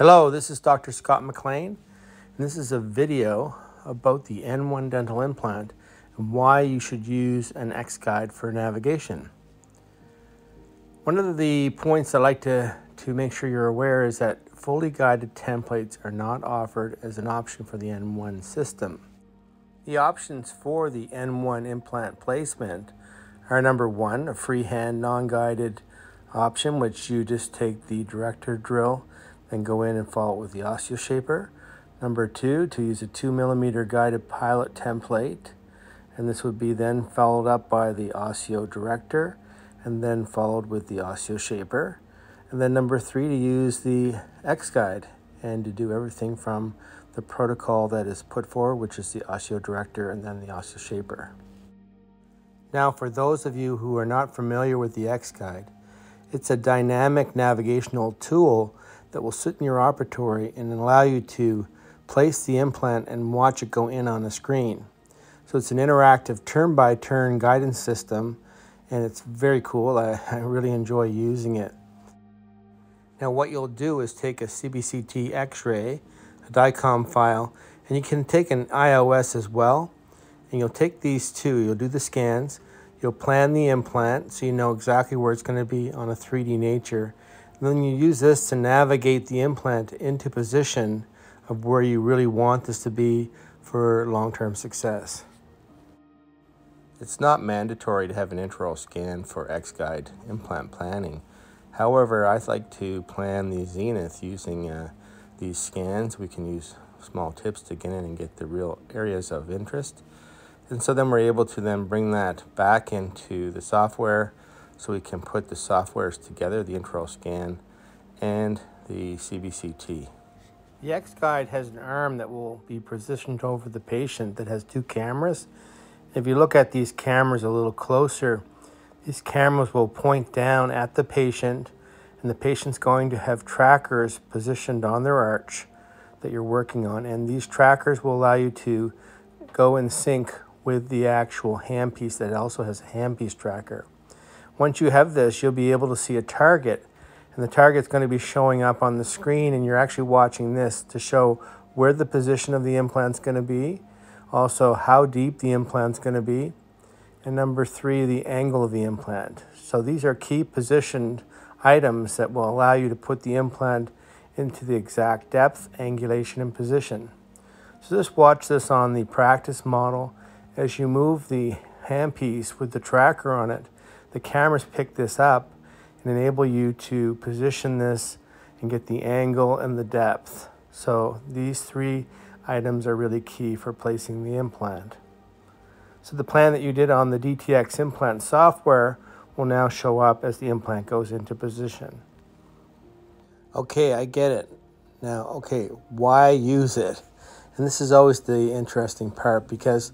Hello, this is Dr. Scott MacLean, and this is a video about the N1 dental implant and why you should use an X-Guide for navigation. One of the points I like to, to make sure you're aware is that fully guided templates are not offered as an option for the N1 system. The options for the N1 implant placement are number one, a freehand non-guided option, which you just take the director drill and go in and follow it with the OsseoShaper. Number two, to use a two millimeter guided pilot template. And this would be then followed up by the Osseo Director and then followed with the Osseo Shaper. And then number three, to use the X-Guide and to do everything from the protocol that is put forward, which is the Osseo Director and then the Osseo Shaper. Now, for those of you who are not familiar with the X-Guide, it's a dynamic navigational tool that will sit in your operatory and allow you to place the implant and watch it go in on the screen. So it's an interactive turn-by-turn -turn guidance system and it's very cool. I, I really enjoy using it. Now what you'll do is take a CBCT x-ray, a DICOM file, and you can take an iOS as well. And you'll take these two, you'll do the scans, you'll plan the implant so you know exactly where it's going to be on a 3D nature. And then you use this to navigate the implant into position of where you really want this to be for long-term success. It's not mandatory to have an intraoral scan for X-Guide implant planning. However, I like to plan the zenith using uh, these scans. We can use small tips to get in and get the real areas of interest. And so then we're able to then bring that back into the software so we can put the softwares together, the intraoral scan and the CBCT. The X-Guide has an arm that will be positioned over the patient that has two cameras. If you look at these cameras a little closer, these cameras will point down at the patient and the patient's going to have trackers positioned on their arch that you're working on and these trackers will allow you to go in sync with the actual handpiece that also has a handpiece tracker. Once you have this, you'll be able to see a target and the target's going to be showing up on the screen and you're actually watching this to show where the position of the implant's going to be, also how deep the implant's going to be, and number three, the angle of the implant. So these are key positioned items that will allow you to put the implant into the exact depth, angulation, and position. So just watch this on the practice model. As you move the handpiece with the tracker on it, the cameras pick this up and enable you to position this and get the angle and the depth. So these three items are really key for placing the implant. So the plan that you did on the DTX implant software will now show up as the implant goes into position. Okay, I get it. Now, okay, why use it? And this is always the interesting part because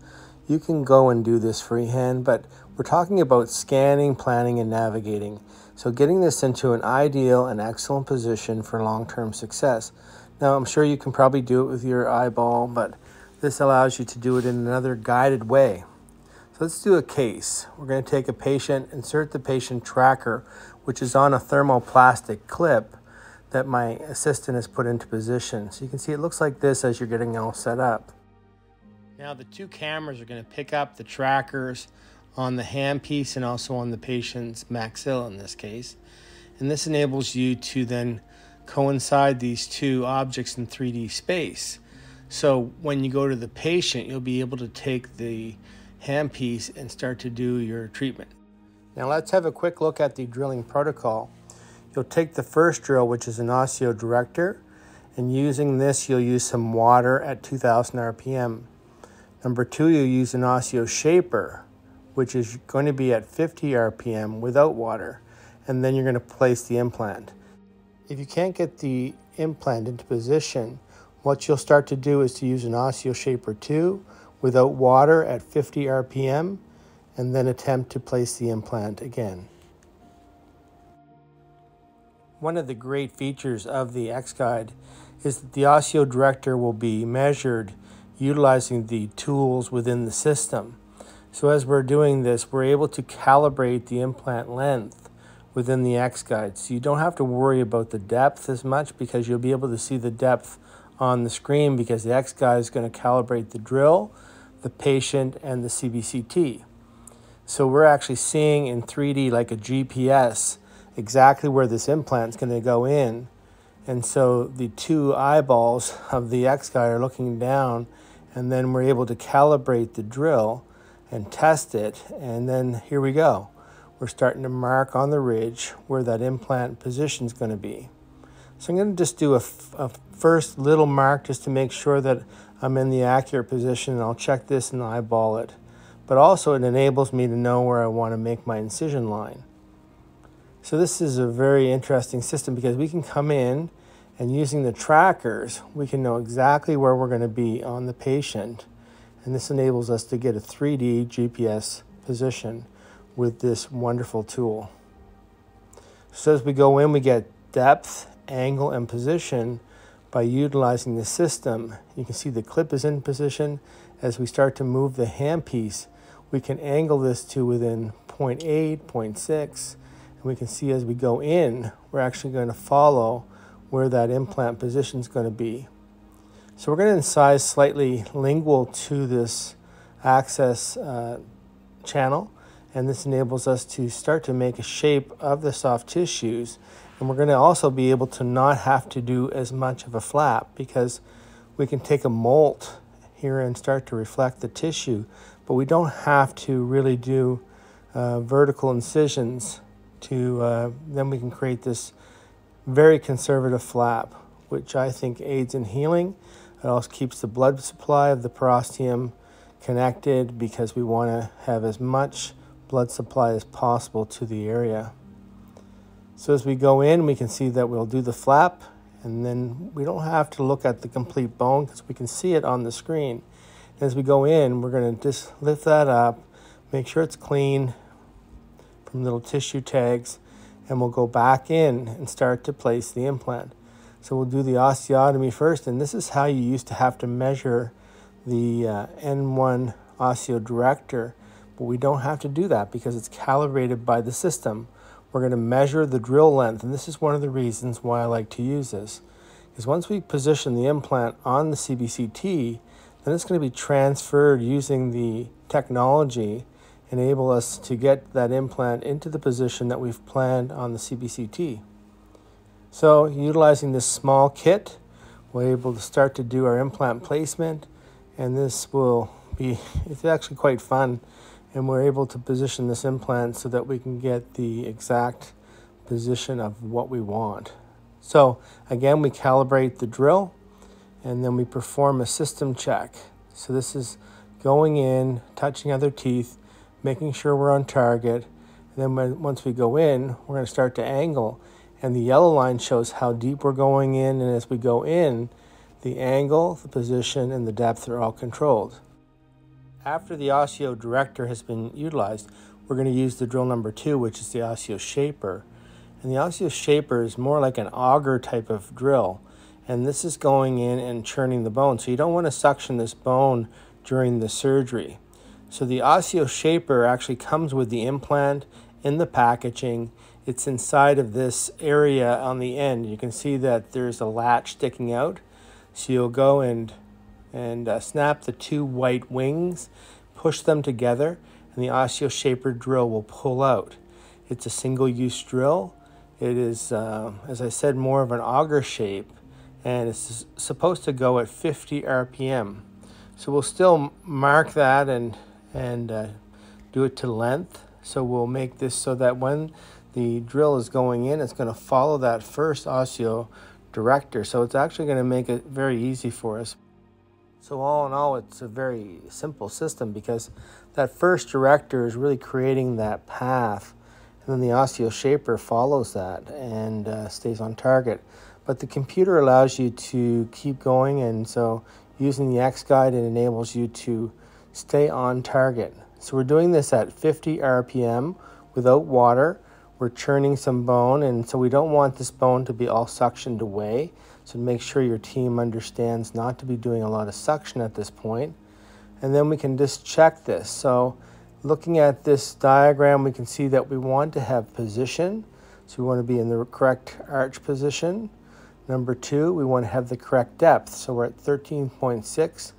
you can go and do this freehand, but we're talking about scanning, planning, and navigating. So getting this into an ideal and excellent position for long-term success. Now, I'm sure you can probably do it with your eyeball, but this allows you to do it in another guided way. So let's do a case. We're going to take a patient, insert the patient tracker, which is on a thermoplastic clip that my assistant has put into position. So you can see it looks like this as you're getting all set up. Now the two cameras are going to pick up the trackers on the handpiece and also on the patient's maxilla in this case. And this enables you to then coincide these two objects in 3D space. So when you go to the patient, you'll be able to take the handpiece and start to do your treatment. Now let's have a quick look at the drilling protocol. You'll take the first drill, which is an Osseo Director, and using this, you'll use some water at 2000 RPM. Number two, you'll use an OsseoShaper, which is going to be at 50 RPM without water, and then you're going to place the implant. If you can't get the implant into position, what you'll start to do is to use an OsseoShaper 2 without water at 50 RPM, and then attempt to place the implant again. One of the great features of the X-Guide is that the Osseo Director will be measured utilizing the tools within the system. So as we're doing this, we're able to calibrate the implant length within the X guide. So you don't have to worry about the depth as much because you'll be able to see the depth on the screen because the X guide is going to calibrate the drill, the patient, and the CBCT. So we're actually seeing in 3D like a GPS exactly where this implant is going to go in. And so the two eyeballs of the X guide are looking down, and then we're able to calibrate the drill and test it. And then here we go. We're starting to mark on the ridge where that implant position is going to be. So I'm going to just do a, first little mark just to make sure that I'm in the accurate position. And I'll check this and eyeball it. But also it enables me to know where I want to make my incision line. So this is a very interesting system because we can come in and using the trackers, we can know exactly where we're going to be on the patient. And this enables us to get a 3D GPS position with this wonderful tool. So as we go in, we get depth, angle, and position by utilizing the system. You can see the clip is in position. As we start to move the handpiece, we can angle this to within 0.8, 0.6, and we can see as we go in, we're actually going to follow where that implant position is going to be. So we're going to incise slightly lingual to this access uh, channel and this enables us to start to make a shape of the soft tissues and we're going to also be able to not have to do as much of a flap because we can take a molt here and start to reflect the tissue but we don't have to really do uh, vertical incisions to uh, then we can create this very conservative flap which I think aids in healing. It also keeps the blood supply of the periosteum connected because we want to have as much blood supply as possible to the area. So as we go in, we can see that we'll do the flap and then we don't have to look at the complete bone because we can see it on the screen. As we go in, we're going to just lift that up, make sure it's clean from little tissue tags, and we'll go back in and start to place the implant. So we'll do the osteotomy first, and this is how you used to have to measure the uh, N1 osteodirector but we don't have to do that because it's calibrated by the system. We're going to measure the drill length, and this is one of the reasons why I like to use this. Because once we position the implant on the CBCT, then it's going to be transferred using the technology, enable us to get that implant into the position that we've planned on the CBCT. So utilizing this small kit, we're able to start to do our implant placement, and this will be, it's actually quite fun and we're able to position this implant so that we can get the exact position of what we want. So again, we calibrate the drill and then we perform a system check. So this is going in, touching other teeth, making sure we're on target. And then when, once we go in, we're going to start to angle. And the yellow line shows how deep we're going in. And as we go in, the angle, the position, and the depth are all controlled. After the osseo director has been utilized, we're going to use the drill number two, which is the osseo shaper And the osseo shaper is more like an auger type of drill. And this is going in and churning the bone. So you don't want to suction this bone during the surgery. So the osseo shaper actually comes with the implant in the packaging. It's inside of this area on the end. You can see that there's a latch sticking out. So you'll go and and uh, snap the two white wings, push them together, and the OsseoShaper drill will pull out. It's a single use drill. It is, uh, as I said, more of an auger shape, and it's supposed to go at 50 RPM. So we'll still mark that and, and uh, do it to length. So we'll make this so that when the drill is going in, it's going to follow that first osseo director. So it's actually going to make it very easy for us. So all in all, it's a very simple system because that first director is really creating that path, and then the OsseoShaper follows that and uh, stays on target. But the computer allows you to keep going, and so using the X guide, it enables you to stay on target. So we're doing this at 50 RPM without water. We're churning some bone, and so we don't want this bone to be all suctioned away. So make sure your team understands not to be doing a lot of suction at this point. And then we can just check this. So looking at this diagram, we can see that we want to have position. So we want to be in the correct arch position. Number two, we want to have the correct depth. So we're at 13.6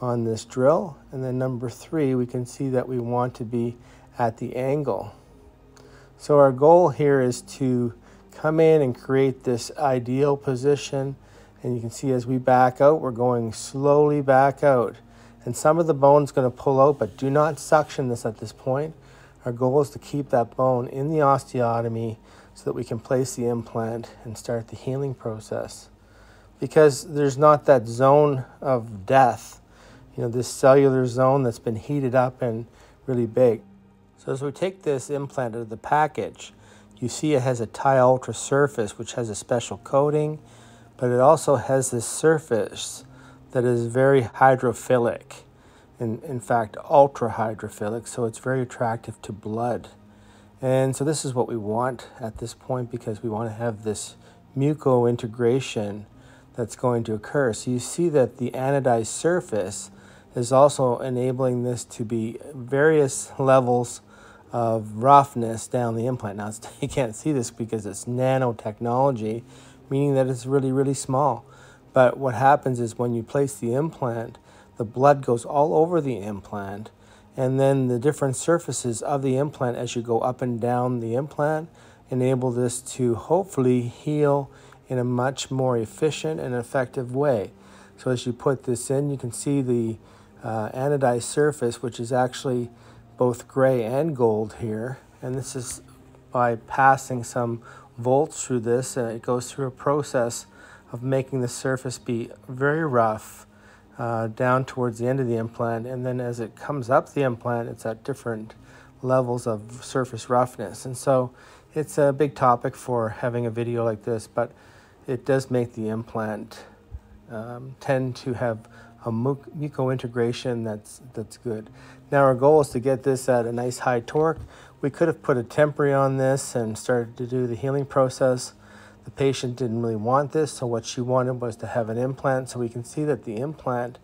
on this drill. And then number three, we can see that we want to be at the angle. So our goal here is to come in and create this ideal position. And you can see as we back out, we're going slowly back out. And some of the bone's going to pull out, but do not suction this at this point. Our goal is to keep that bone in the osteotomy so that we can place the implant and start the healing process. Because there's not that zone of death, you know, this cellular zone that's been heated up and really big. So as we take this implant out of the package, you see it has a TiUltra surface which has a special coating, but it also has this surface that is very hydrophilic. In, in fact, ultra hydrophilic, so it's very attractive to blood. And so this is what we want at this point because we want to have this muco integration that's going to occur. So you see that the anodized surface is also enabling this to be various levels of roughness down the implant. Now you can't see this because it's nanotechnology, meaning that it's really, really small. But what happens is when you place the implant, the blood goes all over the implant and then the different surfaces of the implant as you go up and down the implant enable this to hopefully heal in a much more efficient and effective way. So as you put this in, you can see the uh, anodized surface, which is actually both gray and gold here. And this is by passing some volts through this, and it goes through a process of making the surface be very rough uh, down towards the end of the implant. And then as it comes up the implant, it's at different levels of surface roughness. And so it's a big topic for having a video like this, but it does make the implant um, tend to have a muco integration that's, that's good. Now our goal is to get this at a nice high torque. We could have put a temporary on this and started to do the healing process, the patient didn't really want this, so what she wanted was to have an implant. So we can see that the implant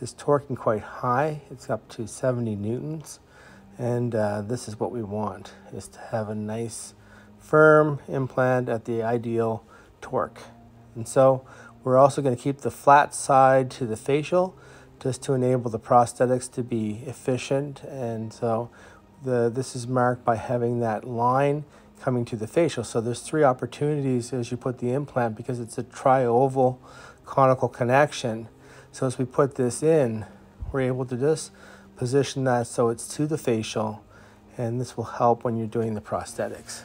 is torquing quite high. It's up to 70 newtons. And uh, this is what we want, is to have a nice firm implant at the ideal torque. And so we're also going to keep the flat side to the facial just to enable the prosthetics to be efficient. And so the, this is marked by having that line coming to the facial. So there's three opportunities as you put the implant because it's a trioval conical connection. So as we put this in, we're able to just position that so it's to the facial and this will help when you're doing the prosthetics.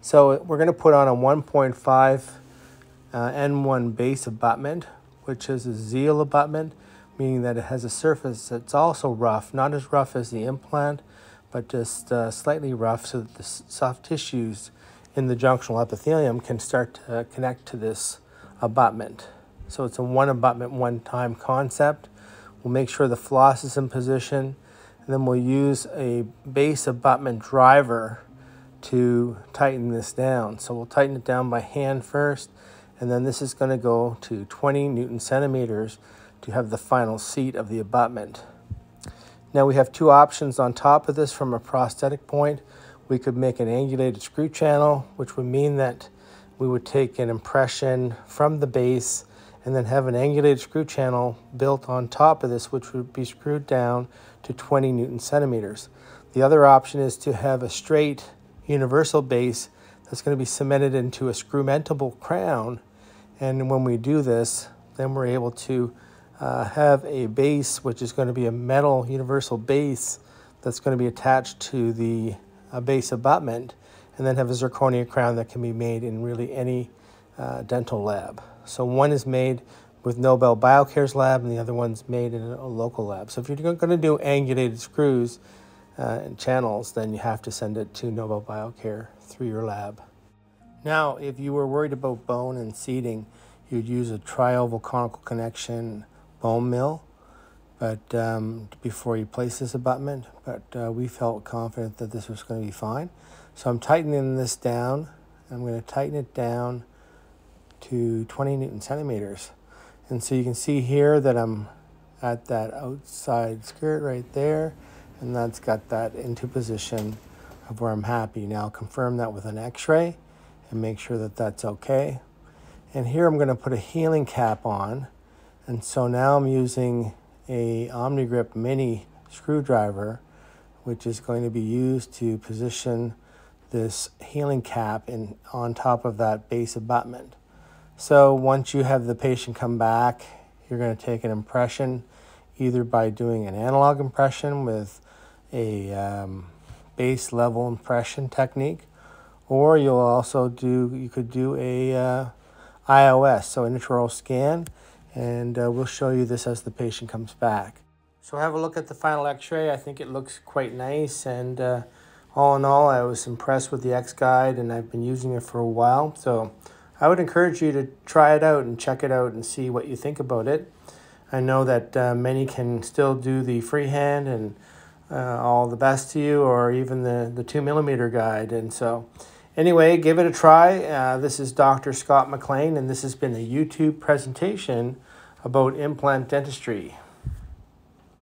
So we're going to put on a 1.5 uh, N1 base abutment, which is a Xeal abutment, meaning that it has a surface that's also rough, not as rough as the implant, but just uh, slightly rough so that the soft tissues in the junctional epithelium can start to connect to this abutment. So it's a one abutment, one time concept. We'll make sure the floss is in position, and then we'll use a base abutment driver to tighten this down. So we'll tighten it down by hand first, and then this is going to go to 20 newton centimeters to have the final seat of the abutment. Now we have two options on top of this from a prosthetic point. We could make an angulated screw channel, which would mean that we would take an impression from the base and then have an angulated screw channel built on top of this, which would be screwed down to 20 newton centimeters. The other option is to have a straight universal base that's going to be cemented into a screw-mentable crown. And when we do this, then we're able to uh, have a base which is going to be a metal universal base that's going to be attached to the uh, base abutment and then have a zirconia crown that can be made in really any uh, dental lab. So one is made with Nobel Biocare's lab and the other one's made in a local lab. So if you're going to do angulated screws uh, and channels, then you have to send it to Nobel Biocare through your lab. Now, if you were worried about bone and seating, you'd use a trioval conical connection bone mill but um, before you place this abutment, but uh, we felt confident that this was going to be fine. So I'm tightening this down. I'm going to tighten it down to 20 newton centimeters. And so you can see here that I'm at that outside skirt right there, and that's got that into position of where I'm happy. Now confirm that with an x-ray, and make sure that that's okay. And here I'm going to put a healing cap on. And so now I'm using a OmniGrip mini screwdriver, which is going to be used to position this healing cap in, on top of that base abutment. So once you have the patient come back, you're going to take an impression either by doing an analog impression with a um, base level impression technique, or you'll also do, you could do a uh, IOS, so an intraoral scan, and uh, we'll show you this as the patient comes back. So have a look at the final x-ray. I think it looks quite nice and uh, all in all I was impressed with the X-Guide and I've been using it for a while. So I would encourage you to try it out and check it out and see what you think about it. I know that uh, many can still do the freehand and uh, all the best to you or even the, the two millimeter guide. And so anyway, give it a try. Uh, this is Dr. Scott MacLean and this has been a YouTube presentation about implant dentistry.